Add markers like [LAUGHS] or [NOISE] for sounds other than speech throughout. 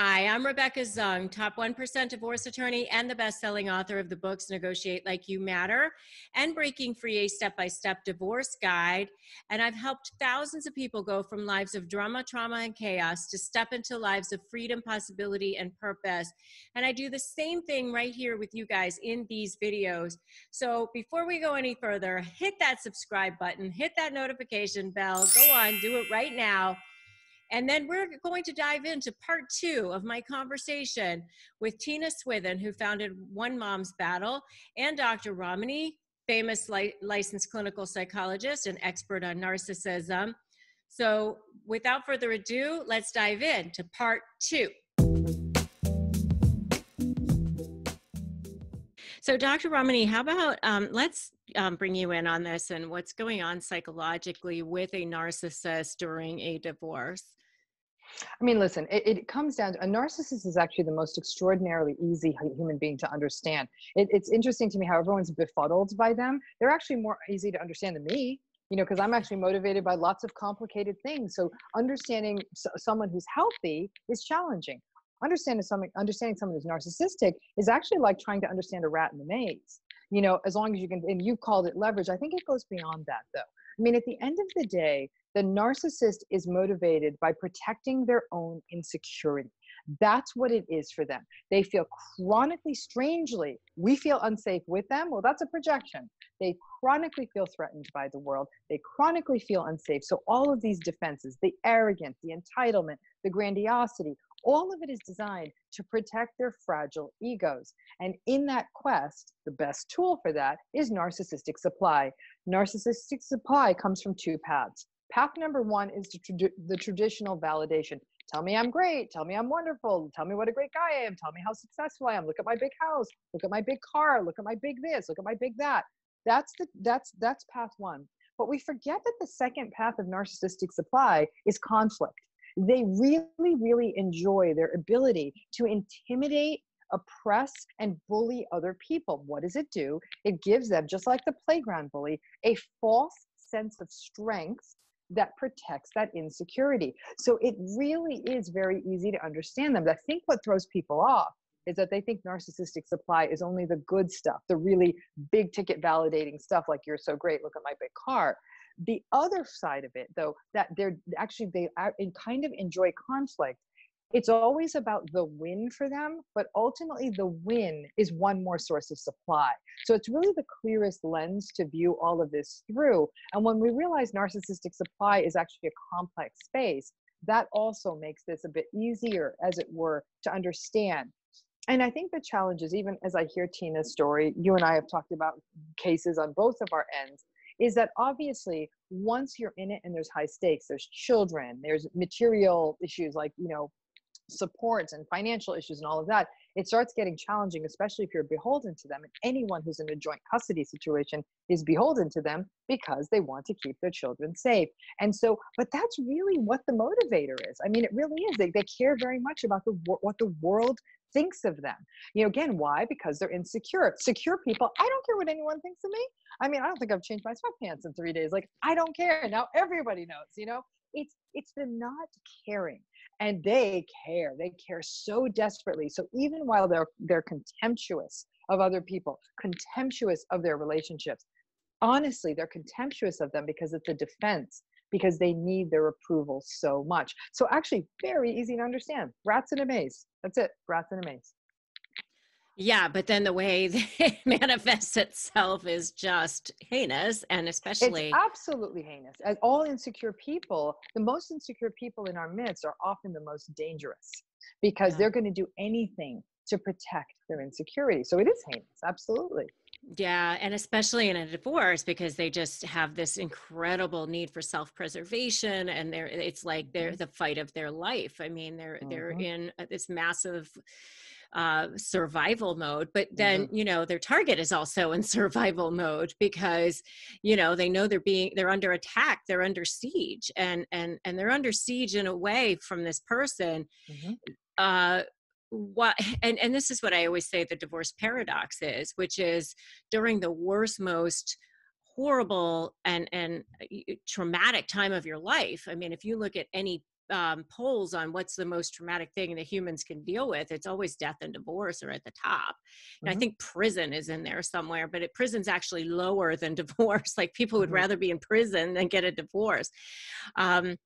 Hi, I'm Rebecca Zung, top 1% divorce attorney and the best-selling author of the books Negotiate Like You Matter and Breaking Free, a step-by-step divorce guide. And I've helped thousands of people go from lives of drama, trauma, and chaos to step into lives of freedom, possibility, and purpose. And I do the same thing right here with you guys in these videos. So before we go any further, hit that subscribe button, hit that notification bell, go on, do it right now and then we're going to dive into part two of my conversation with Tina Swithin, who founded One Mom's Battle, and Dr. Ramani, famous li- licensed clinical psychologist and expert on narcissism. So, without further ado, let's dive in to part two. So, Dr. Ramani, how about um, let's um, bring you in on this and what's going on psychologically with a narcissist during a divorce? I mean, listen, it, it, comes down to a narcissist is actually the most extraordinarily easy human being to understand. It, it's interesting to me how everyone's befuddled by them. They're actually more easy to understand than me, you know, because I'm actually motivated by lots of complicated things. So understanding someone who's healthy is challenging. Understanding someone, understanding someone who's narcissistic is actually like trying to understand a rat in the maze. You know, as long as you can, and you called it leverage. I think it goes beyond that, though. I mean, at the end of the day, the narcissist is motivated by protecting their own insecurity. That's what it is for them. They feel chronically, strangely, we feel unsafe with them. Well, that's a projection. They chronically feel threatened by the world. They chronically feel unsafe. So, all of these defenses, the arrogance, the entitlement, the grandiosity, all of it is designed to protect their fragile egos. And in that quest, the best tool for that is narcissistic supply. Narcissistic supply comes from two paths Path number one is the, the traditional validation. Tell me I'm great. Tell me I'm wonderful. Tell me what a great guy I am. Tell me how successful I am. Look at my big house. Look at my big car. Look at my big this. Look at my big that. That's the that's that's path one. But we forget that the second path of narcissistic supply is conflict. They really, really enjoy their ability to intimidate, oppress, and bully other people. What does it do? It gives them, just like the playground bully, a false sense of strength that protects that insecurity. So it really is very easy to understand them. I think what throws people off is that they think narcissistic supply is only the good stuff, the really big ticket validating stuff like you're so great, look at my big car. The other side of it, though, that they're actually they uh, kind of enjoy conflict it's always about the win for them, but ultimately the win is one more source of supply. So it's really the clearest lens to view all of this through. And when we realize narcissistic supply is actually a complex space, that also makes this a bit easier, as it were, to understand. And I think the challenge is even as I hear Tina's story, you and I have talked about cases on both of our ends, is that obviously once you're in it and there's high stakes, there's children, there's material issues like, you know, supports and financial issues and all of that, it starts getting challenging, especially if you're beholden to them. And anyone who's in a joint custody situation is beholden to them because they want to keep their children safe. And so, but that's really what the motivator is. I mean, it really is. They, they care very much about the what the world thinks of them. You know, again, why? Because they're insecure. Secure people, I don't care what anyone thinks of me. I mean, I don't think I've changed my sweatpants in three days. Like, I don't care. Now everybody knows, you know? It's it's the not caring and they care they care so desperately. So even while they're they're contemptuous of other people contemptuous of their relationships honestly they're contemptuous of them because it's a defense because they need their approval so much. So actually very easy to understand. Rats in a maze. That's it. Rats in a maze yeah, but then the way [LAUGHS] it manifests itself is just heinous, and especially it's absolutely heinous. As all insecure people, the most insecure people in our midst are often the most dangerous because yeah. they're going to do anything to protect their insecurity. So it is heinous, absolutely. Yeah, and especially in a divorce because they just have this incredible need for self-preservation and they're it's like they're mm-hmm. the fight of their life. I mean, they're mm-hmm. they're in this massive uh, survival mode but then mm-hmm. you know their target is also in [LAUGHS] survival mode because you know they know they're being they're under attack they're under siege and and and they're under siege in a way from this person mm-hmm. uh what [LAUGHS] and and this is what i always say the divorce paradox is which is during the worst most horrible and and uh, traumatic time of your life i mean if you look at any um, polls on what's the most traumatic thing that humans can deal with, it's always death and divorce are at the top. And mm-hmm. I think prison is in there somewhere, but it, prison's actually lower than [LAUGHS] divorce. like people would mm-hmm. rather be in prison than get a divorce. Um,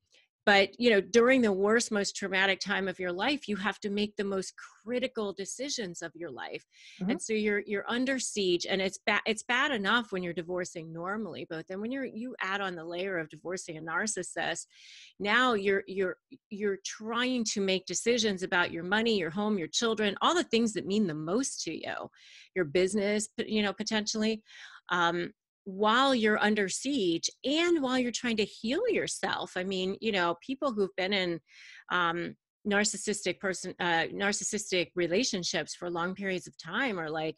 but you know during the worst most traumatic time of your life you have to make the most critical decisions of your life mm-hmm. and so you're you're under siege and it's bad it's bad enough when you're divorcing normally but then when you're you add on the layer of divorcing a narcissist now you're you're you're trying to make decisions about your money your home your children all the things that mean the most to you your business you know potentially um, while you're under siege and while you're trying to heal yourself. I mean you know people who've been in um, narcissistic person uh, narcissistic relationships for long periods of time are like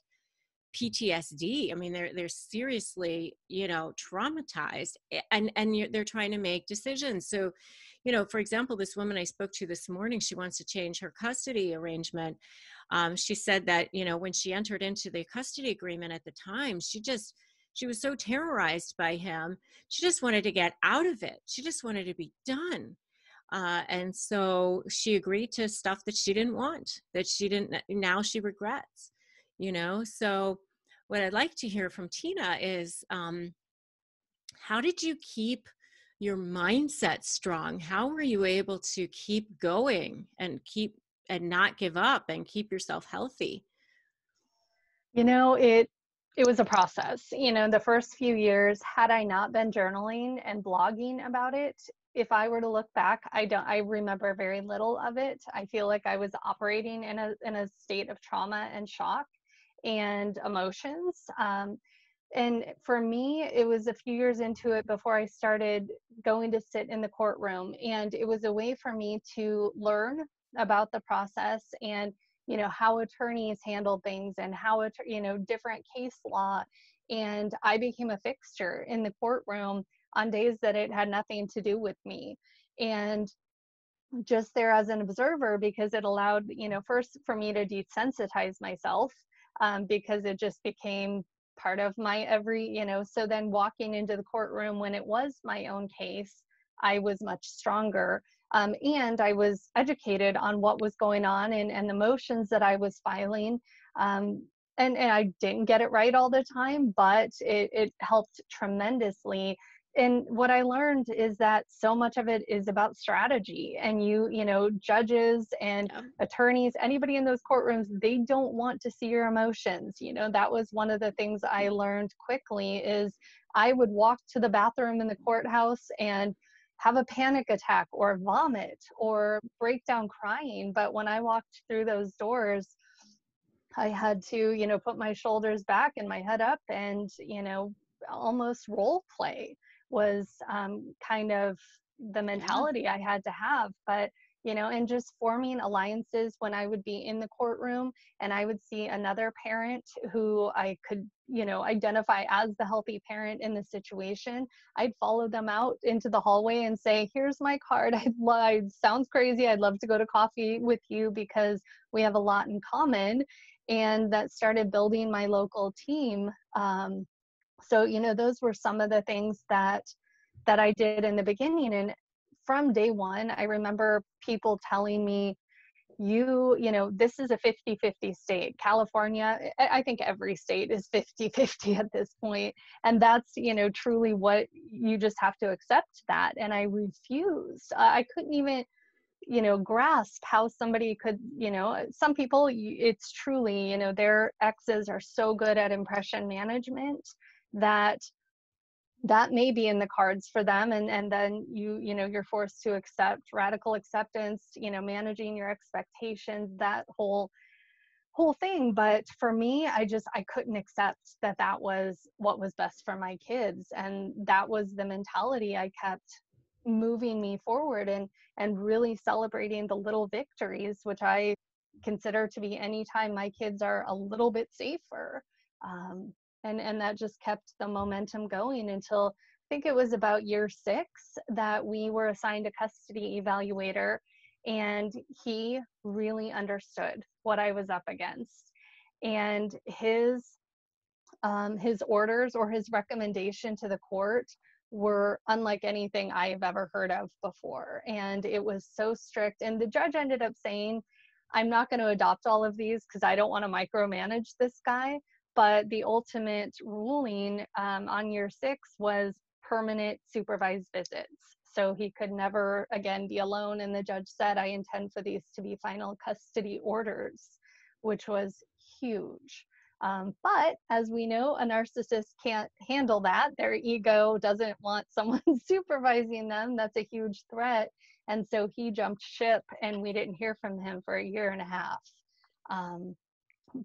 ptsd i mean they're they're seriously you know traumatized and and they're trying to make decisions. So you know for example this woman i spoke to this morning she wants to change her custody arrangement. Um, she said that you know when she entered into the custody agreement at the time she just she was so terrorized by him. She just wanted to get out of it. She just wanted to be done. Uh, and so she agreed to stuff that she didn't want, that she didn't, now she regrets, you know? So, what I'd like to hear from Tina is um, how did you keep your mindset strong? How were you able to keep going and keep and not give up and keep yourself healthy? You know, it it was a process. You know, the first few years, had I not been journaling and blogging about it, if I were to look back, I don't I remember very little of it. I feel like I was operating in a in a state of trauma and shock and emotions. Um, and for me, it was a few years into it before I started going to sit in the courtroom. And it was a way for me to learn about the process and you know how attorneys handle things and how you know different case law and i became a fixture in the courtroom on days that it had nothing to do with me. And just there as an observer because it allowed you know first for me to desensitize myself um, because it just became part of my every you know so then walking into the courtroom when it was my own case i was much stronger um, and I was educated on what was going on and, and the motions that I was filing. Um, and, and I didn't get it right all the time, but it, it helped tremendously and what i learned is that so much of it is about strategy and you you know judges and yeah. attorneys anybody in those courtrooms they don't want to see your emotions you know that was one of the things i learned quickly is i would walk to the bathroom in the courthouse and have a panic attack or vomit or break down crying. But when I walked through those doors, I had to, you know, put my shoulders back and my head up and, you know, almost role play was um, kind of the mentality I had to have. But you know, and just forming alliances when I would be in the courtroom and I would see another parent who I could, you know, identify as the healthy parent in the situation. I'd follow them out into the hallway and say, Here's my card. [LAUGHS] I'd love, sounds crazy. I'd love to go to coffee with you because we have a lot in common. And that started building my local team. Um, so, you know, those were some of the things that that I did in the beginning. And from day one, I remember people telling me, you, you know, this is a 50 50 state. California, I think every state is 50 50 at this. And that's, you know, truly what you just have to accept that. And I refused. I couldn't even you know grasp how somebody could you know some people it's truly you know their exes are so good at impression management that that may be in the cards for them and and then you you know you're forced to accept radical acceptance you know managing your expectations that whole whole thing. But for me i just i couldn't accept that that was what was best for my kids and that was the mentality i kept moving me forward and and really celebrating the little victories which i consider to be anytime my kids are a little bit safer. Um, and and that just kept the momentum going until I think it was about year six that we were assigned a custody evaluator, and he really understood what I was up against, and his um, his orders or his recommendation to the court were unlike anything I've ever heard of before. And it was so strict. And the judge ended up saying, I'm not going to adopt all of these because I don't want to micromanage this guy. But the ultimate ruling um, on year six was permanent supervised visits. So he could never again be alone. And the judge said, I intend for these to be final custody orders, which was huge. Um, but as we know, a narcissist can't handle that. Their ego doesn't want [LAUGHS] someone supervising them. That's a huge threat. And so he jumped ship and we didn't hear from him for a year and a half. Um,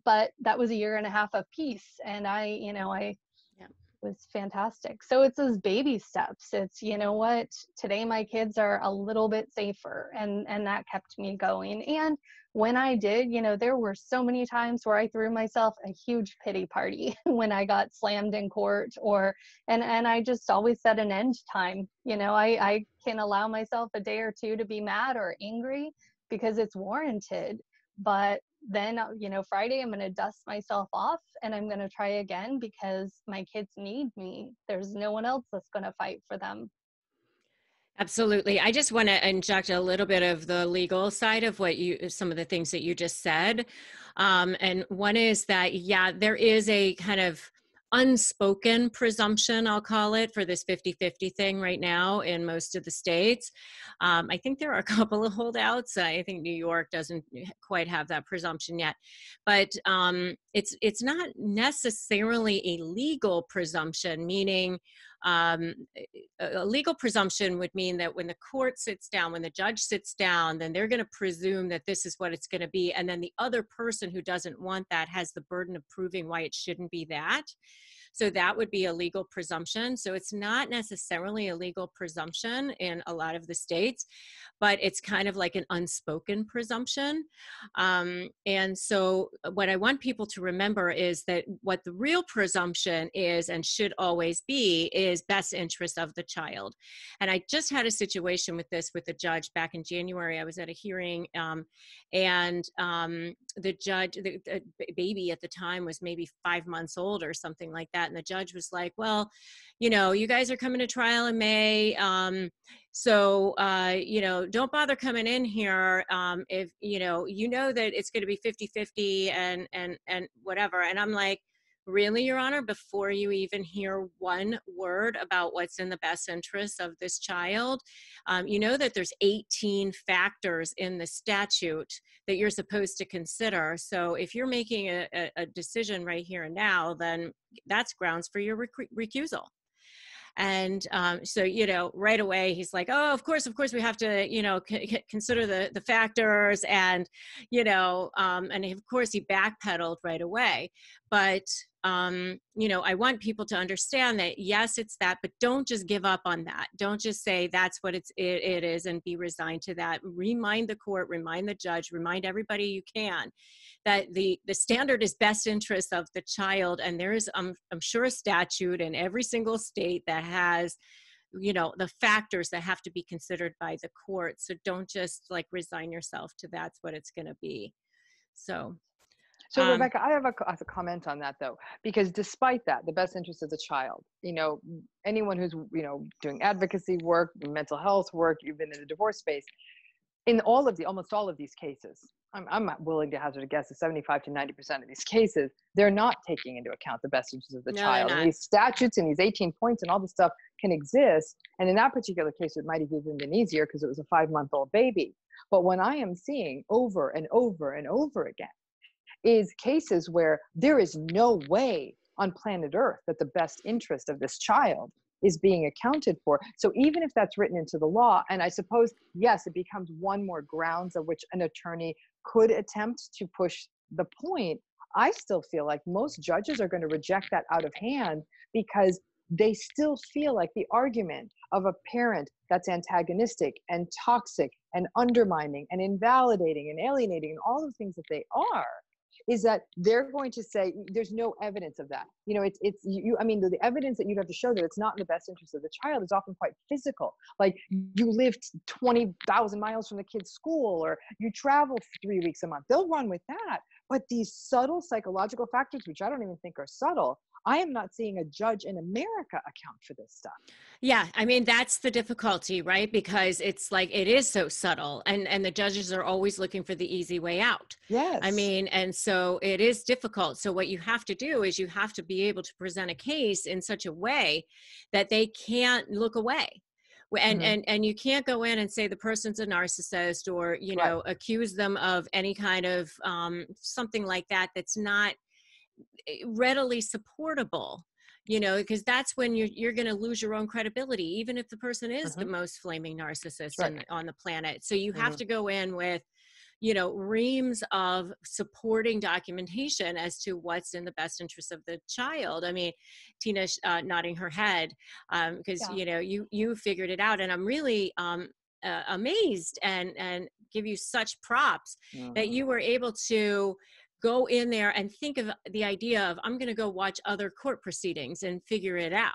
but that was a year and a half of peace. And I, you know, I yeah. was fantastic. So it's those baby steps. It's, you know what, today my kids are a little bit safer and, and that kept me going. And when I did, you know, there were so many times where I threw myself a huge pity party [LAUGHS] when I got slammed in court or and and I just always set an end time. You know, I I can allow myself a day or two to be mad or angry because it's warranted, but then uh, you know friday i'm going to dust myself off and i'm going to try again because my kids need me there's no one else that's going to fight for them Absolutely. I just want to inject a little bit of the legal side of what you, some of the things that you just said. Um, and one is that, yeah, there is a kind of unspoken presumption, I'll call it, for this 50 50 thing right now in most of the states. Um, I think there are a [LAUGHS] couple of holdouts. I think New York doesn't quite have that presumption yet. But um, it's, it's not necessarily a legal presumption, meaning um, a legal presumption would mean that when the court sits down, when the judge sits down, then they're going to presume that this is what it's going to be. And then the other person who doesn't want that has the burden of proving why it shouldn't be that. So that would be a legal presumption. So it's not necessarily a legal presumption in a lot of the states, but it's kind of like an unspoken presumption. Um, and so uh, what I want people to remember is that what the real presumption is and should always be is best interest of the child. And I just had a situation with this with the judge back in January. I was at a hearing um, and um, the judge, the, the baby at the time was maybe five months old or something like that. And the judge was like, well, you know, you guys are coming to trial in May. Um, so, uh, you know, don't bother coming in here um, if, you know, you know that it's going to be 50 50 and, and, and whatever. And I'm like, really, Your Honor, before you even hear one word about what's in the best interest of this child. Um, you know that there's 18 factors in the statute that you're supposed to consider. So if you're making a, a decision right here and now, then that's grounds for your rec- recusal and um, so you know right away he's like oh of course of course we have to you know c- consider the the factors and you know um, and of course he backpedaled right away but um, you know, I want people to understand that yes, it's that, but don't just give up on that. Don't just say that's what it's it, it is and be resigned to that. Remind the court, remind the judge, remind everybody you can that the the standard is best interest of the child, and there is um, I'm sure a statute in every single state that has you know the factors that have to be considered by the court so don't just like resign yourself to that's what it's going to be so so um, Rebecca, I have a, a, comment on that though, because despite that, the best interest of the child, you know, anyone who's you know doing advocacy work, mental health work, you've been in the divorce space, in all of the almost all of these cases, I'm I'm willing to hazard a guess, that 75 to 90 percent of these cases, they're not taking into account the best interest of the no, child. And these statutes and these 18 points and all this stuff can exist, and in that particular case, it might have even been easier because it was a five month old baby. But when I am seeing over and over and over again is cases where there is no way on planet Earth that the best interest of this child is being accounted for. So even if that's written into the law, and I suppose, yes, it becomes one more grounds of which an attorney could attempt to push the point, I still feel like most judges are going to reject that out of hand because they still feel like the argument of a parent that's antagonistic and toxic and undermining and invalidating and alienating and all the things that they are is that they're going to say there's no evidence of that. You know it's it's you i mean the, the evidence that you'd have to show that it's not in the best interest of the child is often quite physical. Like you lived 20,000 miles from the kid's school or you travel three weeks a month. They'll run with that. But these subtle psychological factors which i don't even think are subtle I am not seeing a judge in America account for this stuff. Yeah, I mean that's the difficulty, right? Because it's like it is so subtle and and the judges are always looking for the easy way out. Yes. I mean, and so it is difficult. So what you have to do is you have to be able to present a case in such a way that they can't look away and mm-hmm. and and you can't go in and say the person's a narcissist or you know right. accuse them of any kind of um, something like that that's not readily supportable you know because that's when you're, you're going to lose your own credibility even if the person is mm-hmm. the most flaming narcissist right. in, on the planet so you mm-hmm. have to go in with you know reams of supporting documentation as to what's in the best interest of the child i mean tina uh, nodding her head because um, yeah. you know you you figured it out and i'm really um, uh, amazed and and give you such props mm-hmm. that you were able to go in there and think of the idea of i'm going to go watch other court proceedings and figure it out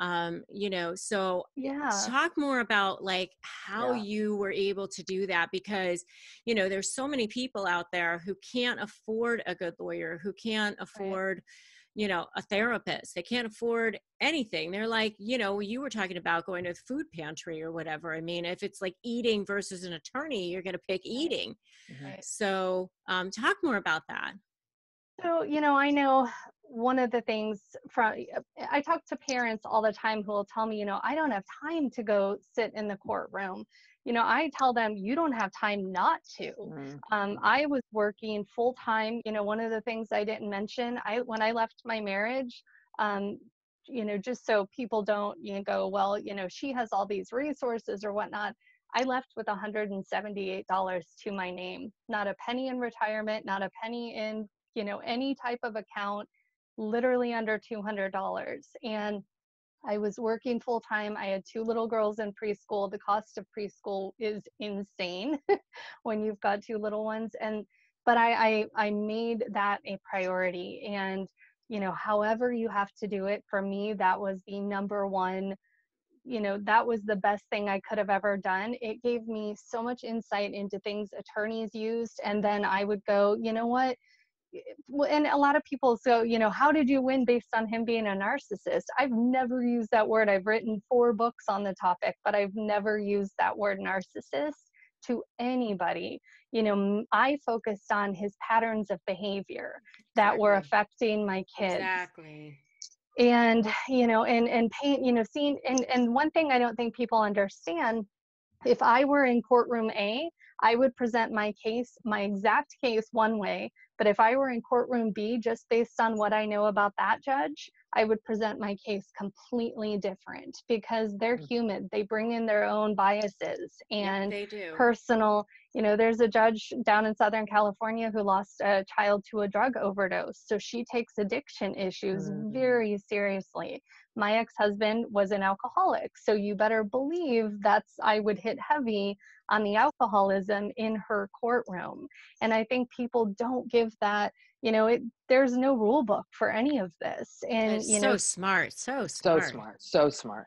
um, you know so yeah talk more about like how yeah. you were able to do that because you know there's so many people out there who can't afford a good lawyer who can't afford right. You know a therapist. They can't afford anything. They're like you know you were talking about going to the food pantry or whatever. I mean if it's like eating versus an attorney you're going to pick eating. Right. so um, talk more about that. So, you know, I know one of the things from I talk to parents all the time who will tell me, you know, I don't have time to go sit in the courtroom. You know, I tell them you don't have time not to. Mm-hmm. Um, I was working full time. You know, one of the things I didn't mention, I when I left my marriage, um, you know, just so people don't you know, go, well, you know, she has all these resources or whatnot. I left with $178 to my name, not a penny in retirement, not a penny in you know any type of account literally under $200 and I was working full time. I had two little girls in preschool. The cost of preschool is insane [LAUGHS] when you've got two little ones. And but I, I I made that a priority. And you know, however you have to do it, for me, that was the number one. You know, that was the best thing I could have ever done. It gave me so much insight into things attorneys used. And then I would go, you know what? And a lot of people so you know how did you win based on him being a narcissist? I've never used that word. I've written four books on the topic but i've never used that word narcissist to anybody. You know i focused on his patterns of behavior that exactly. were affecting my kids. Exactly. And you know and and paint you know seeing and and one thing i don't think people understand if i were in courtroom a I would present my case, my exact case, one way. But if I were in courtroom B, just based on what I know about that judge, I would present my case completely different because they're mm. human. They bring in their own biases and yeah, personal. You know, there's a judge down in Southern California who lost a child to a drug overdose. So she takes addiction issues mm-hmm. very seriously. My ex husband was an alcoholic. So you better believe that's, I would hit heavy on the alcoholism in her courtroom. And I think people don't give that you know it there's no rule book for any of this and it's you know so smart so smart so smart so smart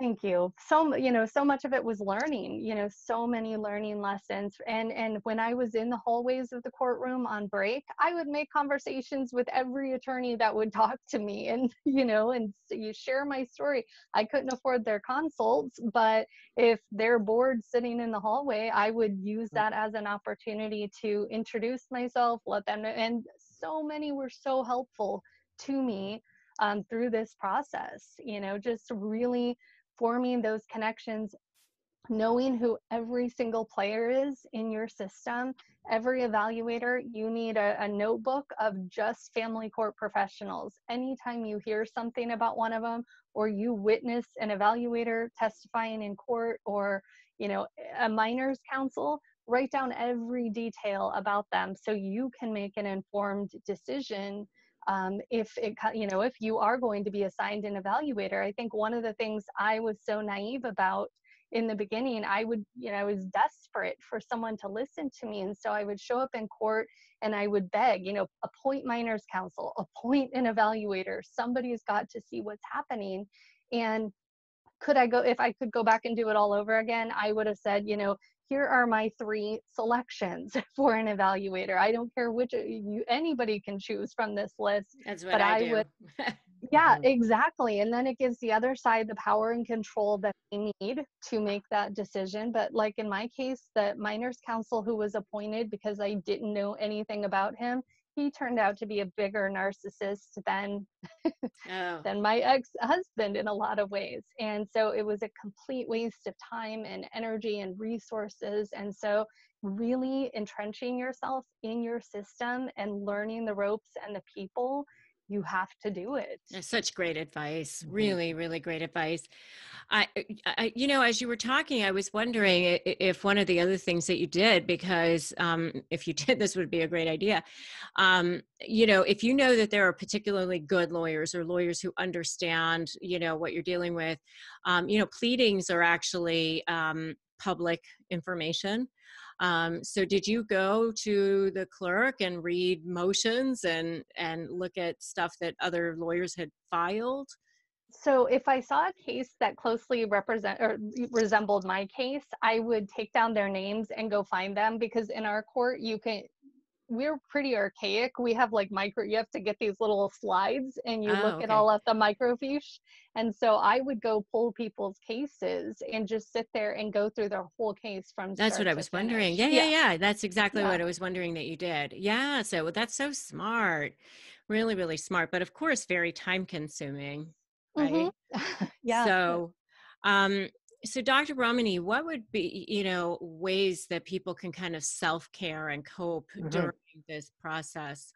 Thank you. So you know, so much of it was learning. You know, so many learning lessons. And and when I was in the hallways of the courtroom on break, I would make conversations with every attorney that would [LAUGHS] talk to me, and you know, and you share my story. I couldn't afford their consults, but if they're bored sitting in the hallway, I would use mm. that as an opportunity to introduce myself, let them know. And so many were so helpful to me um, through this process. You know, just really forming those connections knowing who every single player is in your system every evaluator you need a, a, notebook of just family court professionals. Anytime you hear something about one of them or you witness an evaluator testifying in court or you know a minors counsel write down every detail about them so you can make an informed decision um, if it you know if you are going to be assigned an evaluator i think one of the things i was so naive about in the beginning i would you know i was desperate for someone to listen to me and so i would show up in court and i would beg you know appoint minors counsel appoint an evaluator. Somebody's got to see what's happening. And could i go if i could go back and do it all over again i would have said you know here are my three selections [LAUGHS] for an evaluator. I don't care which you anybody can choose from this list. That's what but I, I would [LAUGHS] yeah Mhm. exactly and then it gives the other side the power and control that they need to make that decision but like in my case the minors counsel who was appointed because i didn't know anything about him he turned out to be a bigger narcissist than Oh. than my ex-husband in a lot of ways and so it was a complete waste of time and energy and resources and so really entrenching yourself in your system and learning the ropes and the people you have to do it That's such great advice. Mhm. Really, really great advice. I, I, you know, as you were talking, I was wondering if one of the other things that you did, because um, if you [LAUGHS] did, this would be a great idea. Um, you know, if you know that there are particularly good lawyers or lawyers who understand, you know, what you're dealing with, um, you know, pleadings are actually um, public information. Um, so did you go to the clerk and read motions and and look at stuff that other lawyers had filed? so if i saw a case that closely represent or resembled my case i would take down their names and go find them because in our court you can we're pretty archaic we have like micro you have to get these little slides and you Oh, look at okay. all of the microfiche and so i would go pull people's cases and just sit there and go through their whole case from That's what I was wondering. finish. Yeah, yeah, yeah. That's exactly Yeah. what I was wondering that you did. Yeah. So that's so smart. Really, really smart. But of course, very time consuming. Right. Mhm. [LAUGHS] yeah So, um, so Dr. Ramani, what would be, you know, ways that people can kind of self care and cope Mhm. during this process?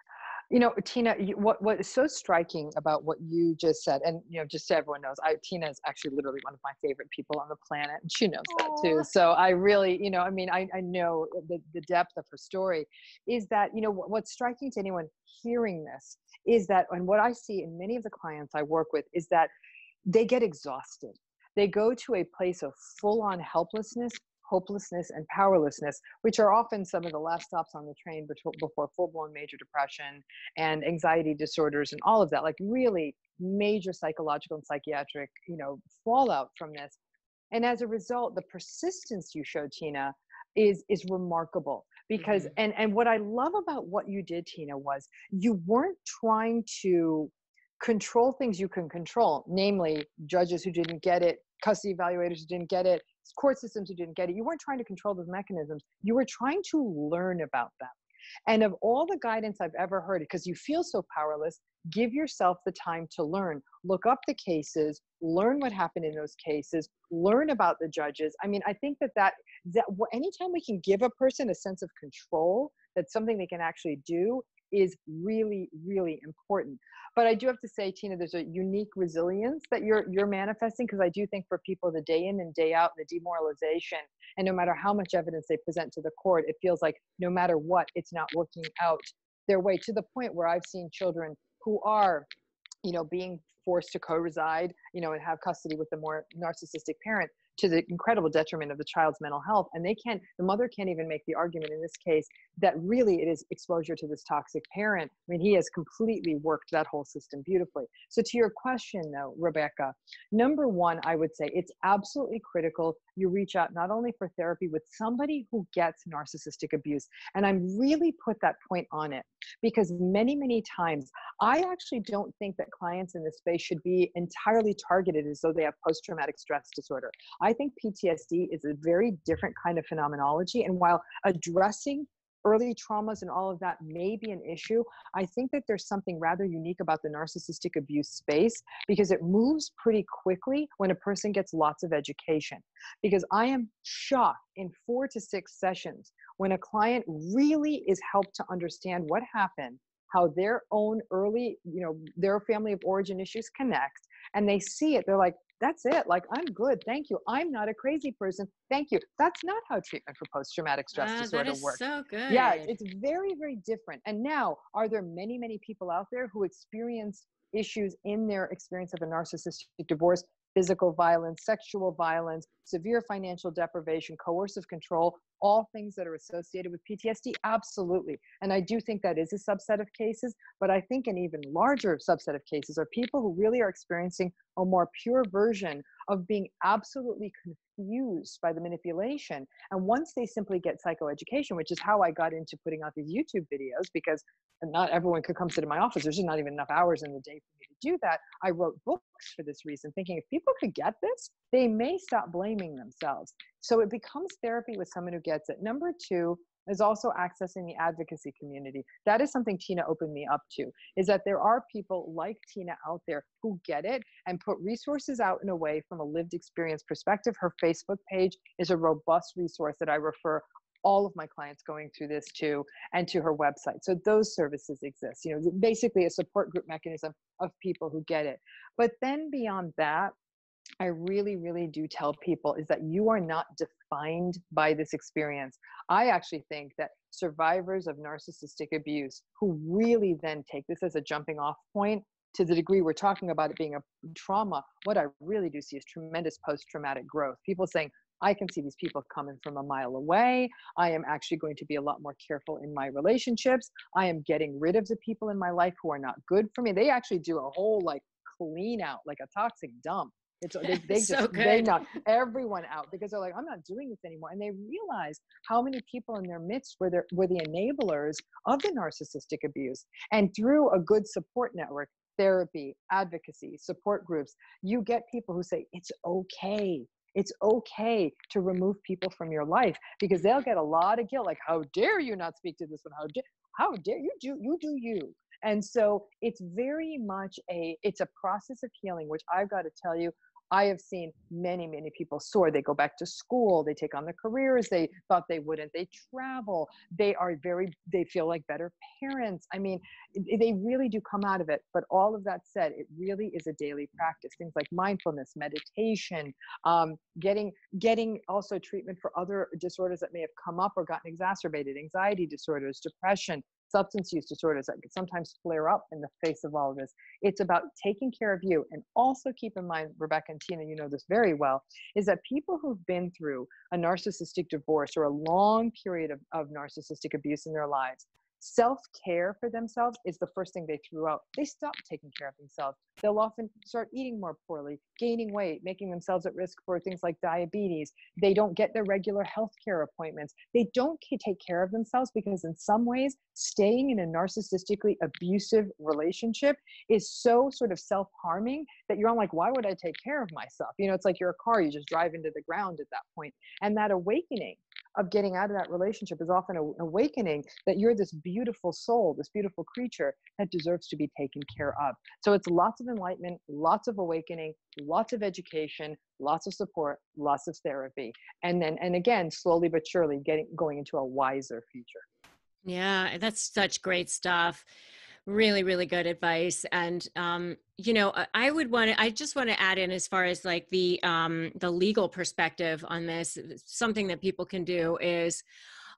You know, Tina, what what is so striking about what you just said, and you know, just so everyone knows, I Tina is actually literally one of my favorite people on the planet, and she knows that too. So I really, you know, I mean, I I know the the depth of her story is that you know what, what's striking to anyone hearing this is that, and what I see in many of the clients I work with is that they get exhausted. They go to a place of full on helplessness, hopelessness, and powerlessness, which are often some of the last stops on the train before, before full blown major depression and anxiety disorders and all of that, like really major psychological and psychiatric, you know, fallout from this. And as a result, the persistence you showed, Tina, is is remarkable because Mhm. and and what I love about what you did, Tina, was you weren't trying to control things you can control, namely judges who didn't get it, custody evaluators who didn't get it, court systems who didn't get it. You weren't trying to control those mechanisms. You were trying to learn about them. And of all the guidance I've ever heard, because you feel so powerless, give yourself the time to learn. Look up the cases, learn what happened in those cases, learn about the judges. I mean, I think that that, that anytime we can give a person a sense of control, that's something they can actually do, is really, really important. But I do have to say, Tina, there's a unique resilience that you're you're manifesting because I do think for people the day in and day out, the demoralization, and no matter how much evidence they present to the court, it feels like no matter what, it's not working out their way to the point where I've seen children who are, you know, being forced to co-reside, you know, and have custody with a more narcissistic parent to the incredible detriment of the child's mental health. And they can't, the mother can't even make the argument in this case that really it is exposure to this toxic parent. I mean, he has completely worked that whole system beautifully. So to your question though, Rebecca, number one, I would say it's absolutely critical you reach out not only for therapy with somebody who gets narcissistic abuse. And I'm really put that point on it because many, many times I actually don't think that clients in this space should be entirely targeted as though they have post traumatic stress disorder. I think PTSD is a very different kind of phenomenology. And while addressing early traumas and all of that may be an issue, I think that there's something rather unique about the narcissistic abuse space because it moves pretty quickly when a person gets lots of education. Because I am shocked in four to six sessions when a client really is helped to understand what happened how their own early you know their family of origin issues connect and they see it they're like that's it like i'm good thank you. I'm not a crazy person thank you. That's not how treatment for post-traumatic stress Ah, that disorder is works. so good. yeah it's very very different. And now are there many many people out there who experience issues in their experience of a narcissistic divorce physical violence sexual violence severe financial deprivation coercive control all things that are associated with ptsd absolutely and i do think that is a subset of cases but i think an even larger subset of cases are people who really are experiencing a more pure version of being absolutely confused by the manipulation. And once they simply get psychoeducation, which is how I got into putting out these YouTube videos, because not everyone could come sit in my office. There's just not even enough hours in the day for me to do that. I wrote books for this reason, thinking if people could get this, they may stop blaming themselves. So it becomes therapy with someone who gets it. Number two, is also accessing the advocacy community. That is something Tina opened me up to, is that there are people like Tina out there who get it and put resources out in a way from a lived experience perspective. Her Facebook page is a robust resource that I refer all of my clients going through this to and to her website so those services exist you know basically a support group mechanism of people who get it but then beyond that I really, really do tell people is that you are not defined by this experience. I actually think that survivors of narcissistic abuse who really then take this as a jumping off point to the degree we're talking about it being a trauma, what I really do see is tremendous post traumatic growth. People saying, I can see these people coming from a mile away. I am actually going to be a lot more careful in my relationships. I am getting rid of the people in my life who are not good for me. They actually do a whole like clean out, like a toxic dump it's [LAUGHS] they, they just so they knock everyone out because they're like, I'm not doing this anymore. And they realize how many people in their midst were there were the enablers of the narcissistic abuse. And through a good support network, therapy, advocacy, support groups, you get people who say, It's okay. It's okay to remove people from your life because they'll get a lot of guilt. Like, how dare you not speak to this one? How dare how dare you do you do you? and so it's very much a it's a process of healing which i've got to tell you I have seen many, many people soar. They go back to school, they take on the careers they thought they wouldn't, they travel, they are very, they feel like better parents. I mean, they really do come out of it. But all of that said, it really is a daily practice. Things like mindfulness, meditation, um, getting getting also treatment for other disorders that may have come up or gotten exacerbated, anxiety disorders, depression, substance use disorders that can sometimes flare up in the face of all of this. It's about taking care of you. And also keep in mind, Rebecca and Tina, you know this very well, is that people who've been through a narcissistic divorce or a long period of, of narcissistic abuse in their lives self care for themselves is the first thing they threw out. They stop taking care of themselves. They'll often start eating more poorly, gaining weight, making themselves at risk for things like diabetes. They don't get their regular health care appointments. They don't take care of themselves because, in some ways, staying in a narcissistically abusive relationship is so sort of self harming that you're on like, why would I take care of myself? You know, it's like you're a car, you just drive into the ground at that point. And that awakening of getting out of that relationship is often an awakening that you're this beautiful soul, this beautiful creature that deserves to be taken care of. So it's lots of enlightenment, lots of awakening, lots of education, lots of support, lots of therapy. And then, and again, slowly but surely getting going into a wiser future. Yeah, that's such great stuff really really good advice and um you know i would want to i just want to add in as far as like the um the legal perspective on this something that people can do is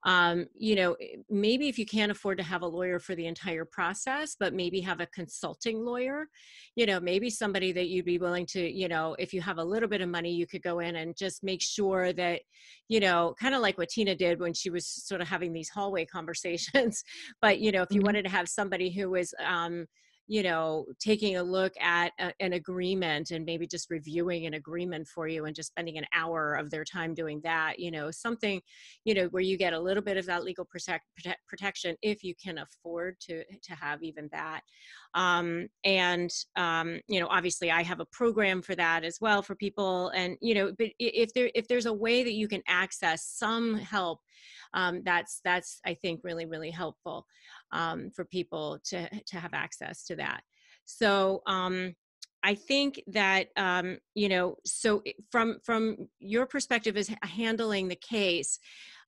um, you know, eh, maybe if you can't afford to have a lawyer for the entire process, but maybe have a consulting lawyer, you know, maybe somebody that you'd be willing to, you know, if you have a little bit of money, you could go in and just make sure that, you know, kind of like what Tina did when she was sort of having these hallway [LAUGHS] conversations. but, you know, if you mm-hmm. wanted to have somebody who was, um, you know taking a look at a, an agreement and maybe just reviewing an agreement for you and just spending an hour of their time doing that you know something you know where you get a little bit of that legal protect, protect, protection if you can afford to to have even that um, and um, you know obviously i have a program for that as well for people and you know but if there if there's a way that you can access some help um, that's that's i think really really helpful um, for people to to have access to that. So um, i think that um, you know so from from your perspective as handling the case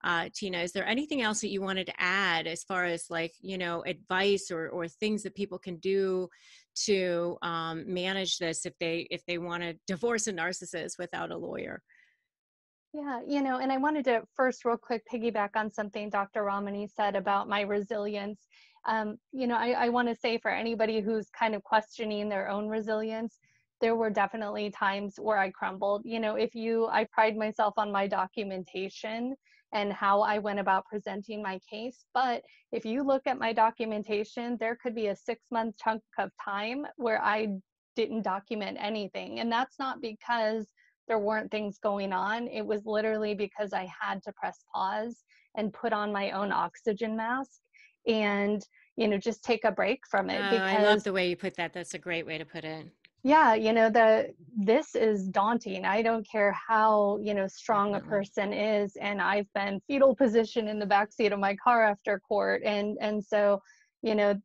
uh, tina is there anything else that you wanted to add as far as like you know advice or or things that people can do to um, manage this if they if they want to divorce a narcissist without a lawyer yeah, you know, and I wanted to first, real quick, piggyback on something Dr. Ramani said about my resilience. Um, you know, I, I want to say for anybody who's kind of questioning their own resilience, there were definitely times where I crumbled. You know, if you, I pride myself on my documentation and how I went about presenting my case. But if you look at my documentation, there could be a six month chunk of time where I didn't document anything. And that's not because there weren't things going on. It was literally because I had to press pause and put on my own oxygen mask and you know just take a break from it. Oh, because, I love the way you put that. That's a great way to put it. Yeah, you know the this is daunting. I don't care how you know strong a person is, and I've been fetal position in the back seat of my car after court, and and so you know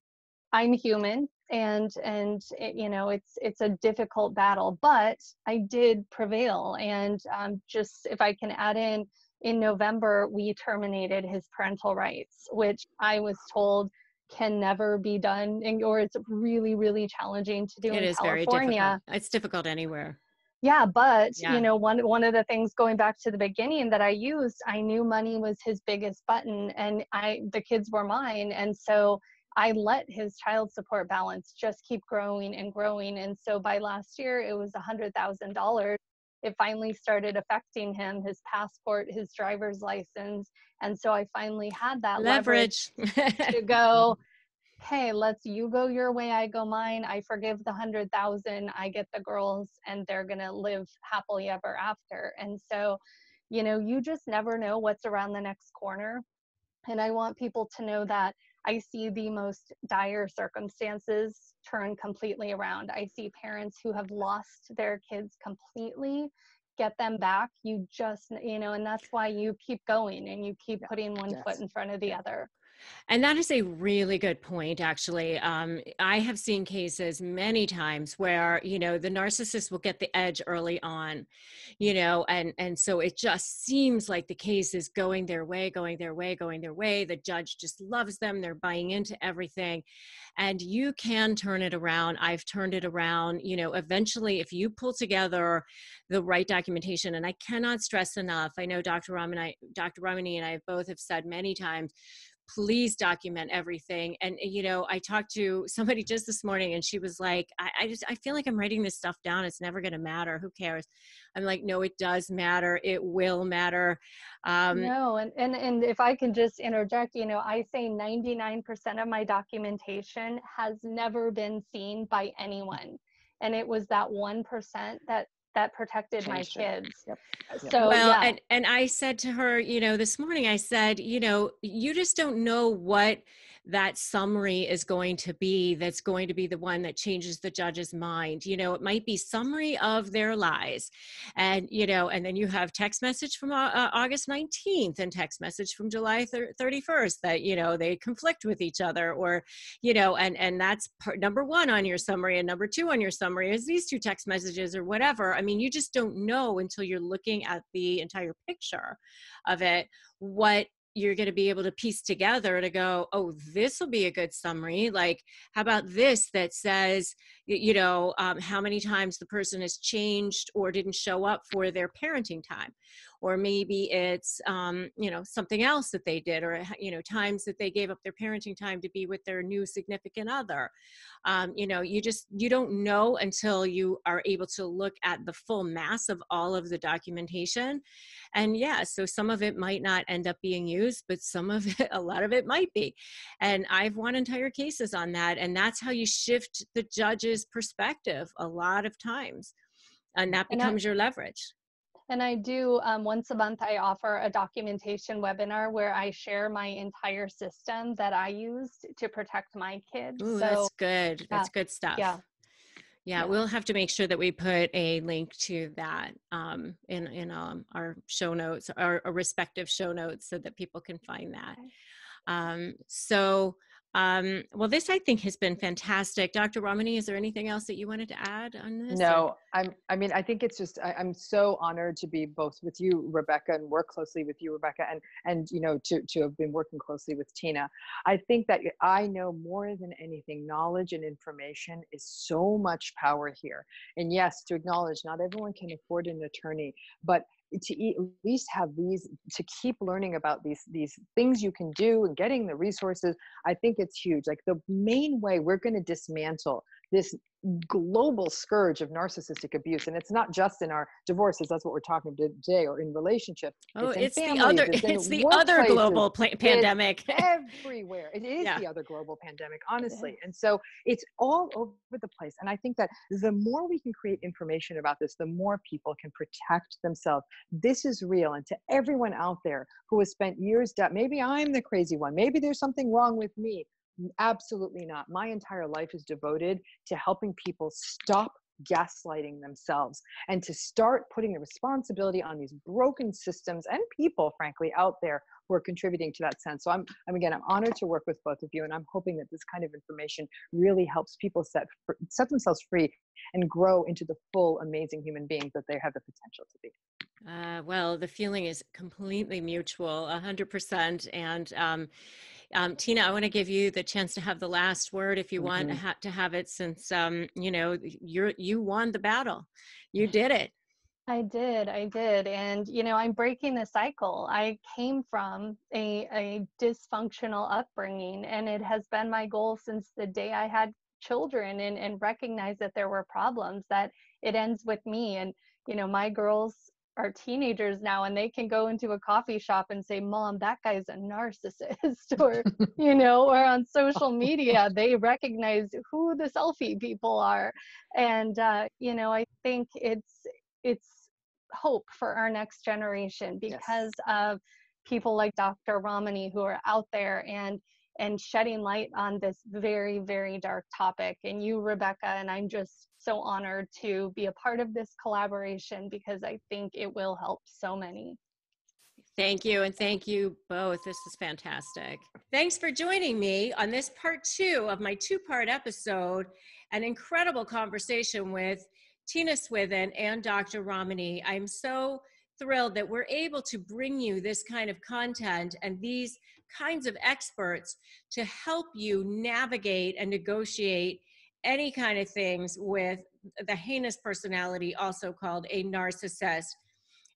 I'm human and and it, you know it's it's a difficult battle but i did prevail and um, just if i can add in in november we terminated his parental rights which i was told can never be done and or it's really really challenging to do It in is very california difficult. It's difficult anywhere. yeah but Yeah. you know one one of the things going back to the beginning that i used i knew money was his biggest button and i the kids were mine and so i let his child support balance just keep growing and growing and so by last year it was a hundred thousand dollars it finally started affecting him his passport his driver's license. And so i finally had that leverage Leverage. [LAUGHS] to go hey let's you go your way i go mine. I forgive the hundred thousand i get the girls and they're gonna live happily ever after. And so you know you just never know what's around the next corner. And i want people to know that i see the most dire circumstances turn completely around. I see parents who have lost their kids completely get them back. You just you know and that's why you keep going and you keep putting one foot in front of the other And that is a really good point, actually. Um, I have seen cases many times where, you know, the narcissist will get the edge early on, you know, and, and so it just seems like the case is going their way, going their way, going their way. The judge just loves them. They're buying into everything. And you can turn it around. I've turned it around. You know, eventually, if you pull together the right documentation, and I cannot stress enough, I know Dr. Ramani, Dr. Ramani and I both have said many times, please document everything. And you know i talked to somebody just this morning and she was like i, I just i feel like i'm writing this stuff down. It's never going to matter. Who cares? I'm like no it does matter. It will matter. Um no, and, and and if I can just interject, you know, I say 99% of my documentation has never been seen by anyone. And it was that 1% that that protected my kids. Yep. Yep. So well yeah. and and i said to her you know this morning i said you know you just don't know what that summary is going to be that's going to be the one that changes the judge's mind. You know it might be summary of their lies and you know and then you have text message from uh, uh, august 19th and text message from july thir- 31st that you know they conflict with each other or you know and and that's part, number one on your summary and number two on your summary is these two text messages or whatever. I mean you just don't know until you're looking at the entire picture of it what you're going to be able to piece together to go oh this will be a good summary like how about this that says you know um, how many times the person has changed or didn't show up for their parenting time or maybe it's um, you know something else that they did or you know times that they gave up their parenting time to be with their new significant other. Um, you know you just you don't know until you are able to look at the full mass of all of the documentation. And yeah so some of it might not end up being used but some of it [LAUGHS] a lot of it might be. And i've won entire cases on that and that's how you shift the judge's perspective a lot of times and that And I- becomes your leverage And I do um, once a month, I offer a documentation webinar where I share my entire system that I used to protect my kids. Ooh, so that's good that's good stuff yeah. yeah, Yeah. we'll have to make sure that we put a link to that um, in in um, our show notes, our, our respective show notes, so that people can find that. Okay. Um, so, um, well, this I think has been fantastic, Dr. Ramani. Is there anything else that you wanted to add on this? No, I'm. I mean, I think it's just. I, I'm so honored to be both with you, Rebecca, and work closely with you, Rebecca, and and you know to to have been working closely with Tina. I think that I know more than anything, knowledge and information is so much power here. And yes, to acknowledge not everyone can afford an attorney, but to at least have these to keep learning about these these things you can do and getting the resources i think it's huge. Like the main way we're going to dismantle this global scourge of narcissistic abuse and it's not just in our divorces that's what we're talking about today or in relationships oh it's, it's families, the other it's, it's the other global pl- pandemic. [LAUGHS] everywhere. It is yeah. the other global pandemic honestly and so it's all over the place and i think that the more we can create information about this the more people can protect themselves. This is real and to everyone out there who has spent years maybe i'm the crazy one maybe there's something wrong with me Absolutely not. My entire life is devoted to helping people stop gaslighting themselves and to start putting the responsibility on these broken systems and people frankly out there who are contributing to that sense so i'm, I'm again i'm honored to work with both of you and i'm hoping that this kind of information really helps people set set themselves free and grow into the full amazing human beings that they have the potential to be uh, well the feeling is completely mutual 100% and um, um, Tina, I want to give you the chance to have the last word if you mm-hmm. want ha- to have it, since um, you know you're you won the battle, you did it. I did, I did, and you know I'm breaking the cycle. I came from a a dysfunctional upbringing, and it has been my goal since the day I had children and and recognize that there were problems that it ends with me and you know my girls are teenagers now and they can go into a coffee shop and say mom that guy's a narcissist [LAUGHS] or [LAUGHS] you know or on social media they recognize who the selfie people are and uh, you know i think it's it's hope for our next generation because yes. of people like dr ramani who are out there and and shedding light on this very very dark topic and you rebecca and i'm just so honored to be a part of this collaboration because I think it will help so many. Thank you, and thank you both. This is fantastic. Thanks for joining me on this part two of my two part episode an incredible conversation with Tina Swithin and Dr. Ramani. I'm so thrilled that we're able to bring you this kind of content and these kinds of experts to help you navigate and negotiate any kind of things with the heinous personality, also called a narcissist.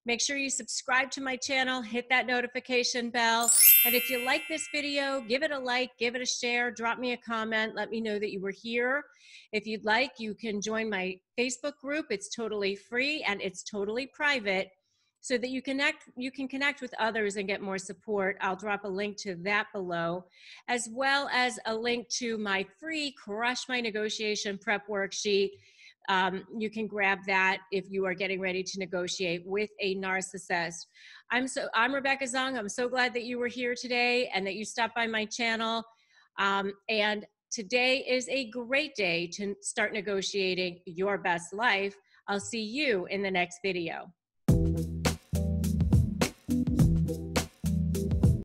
Make sure you subscribe to my channel, hit that notification bell. And if you like this video, give it a like, give it a share, drop me a comment, let me know that you were here. If you'd like, you can join my Facebook group. It's totally free and it's totally private so that you connect you can connect with others and get more support. I'll drop a link to that below as well as a link to my free crush my negotiation prep worksheet. Um, you can grab that if you are getting ready to negotiate with a narcissist. I'm so i'm rebecca zung i'm so glad that you were here today and that you stopped by my channel. Um, and today is a great day to start negotiating your best life. I'll see you in the next video